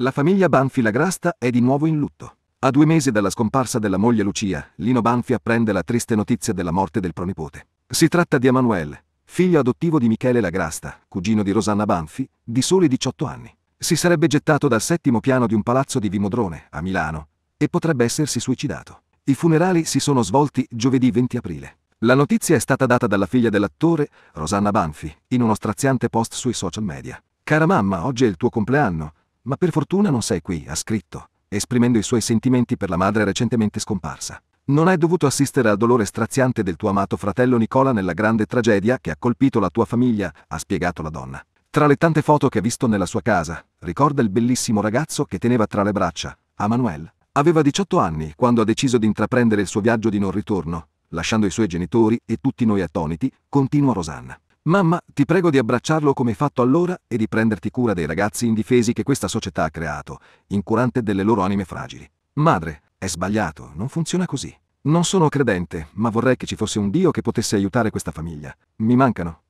La famiglia Banfi Lagrasta è di nuovo in lutto. A due mesi dalla scomparsa della moglie Lucia, Lino Banfi apprende la triste notizia della morte del pronipote. Si tratta di Emanuele, figlio adottivo di Michele Lagrasta, cugino di Rosanna Banfi, di soli 18 anni. Si sarebbe gettato dal settimo piano di un palazzo di Vimodrone, a Milano, e potrebbe essersi suicidato. I funerali si sono svolti giovedì 20 aprile. La notizia è stata data dalla figlia dell'attore, Rosanna Banfi, in uno straziante post sui social media. Cara mamma, oggi è il tuo compleanno. Ma per fortuna non sei qui, ha scritto, esprimendo i suoi sentimenti per la madre recentemente scomparsa. Non hai dovuto assistere al dolore straziante del tuo amato fratello Nicola nella grande tragedia che ha colpito la tua famiglia, ha spiegato la donna. Tra le tante foto che ha visto nella sua casa, ricorda il bellissimo ragazzo che teneva tra le braccia, Emanuele. Aveva 18 anni quando ha deciso di intraprendere il suo viaggio di non ritorno, lasciando i suoi genitori e tutti noi attoniti, continua Rosanna. Mamma, ti prego di abbracciarlo come hai fatto allora e di prenderti cura dei ragazzi indifesi che questa società ha creato, incurante delle loro anime fragili. Madre, è sbagliato, non funziona così. Non sono credente, ma vorrei che ci fosse un Dio che potesse aiutare questa famiglia. Mi mancano.